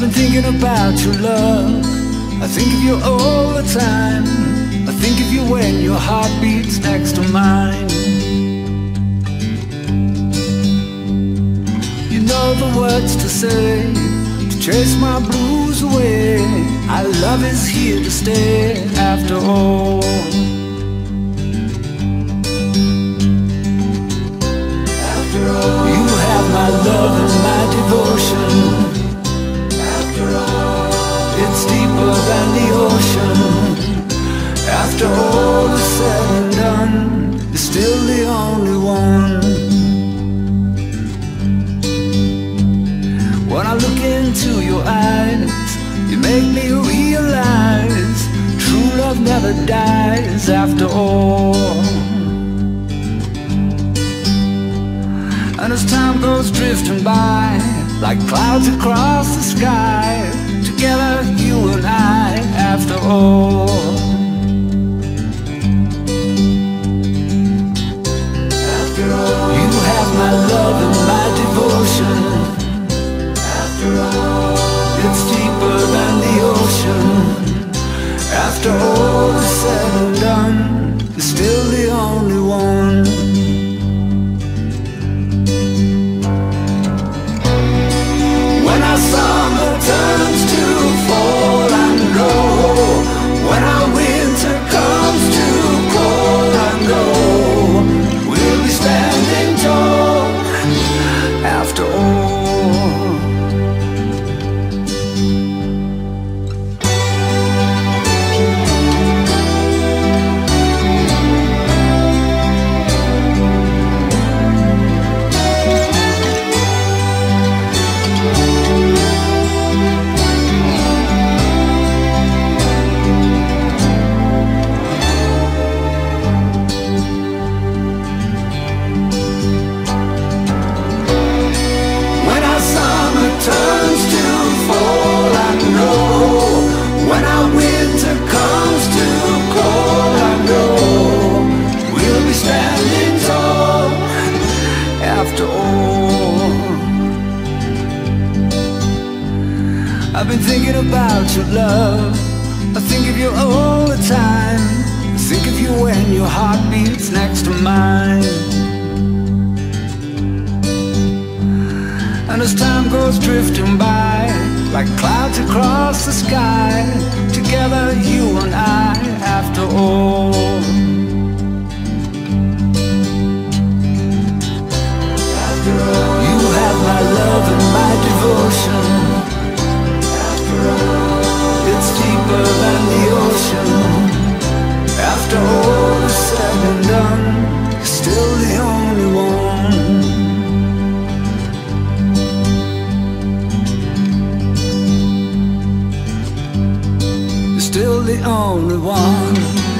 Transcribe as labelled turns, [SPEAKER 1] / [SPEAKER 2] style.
[SPEAKER 1] been thinking about your love. I think of you all the time. I think of you when your heart beats next to mine. You know the words to say to chase my blues away. Our love is here to stay after all. And done, you're still the only one. When I look into your eyes, you make me realize true love never dies after all. And as time goes drifting by, like clouds across the sky, together you and I, after all. After all said I've been thinking about your love. I think of you all the time. I think of you when your heart beats next to mine. And as time goes drifting by, like clouds across the sky, together you and I, after all. the only one.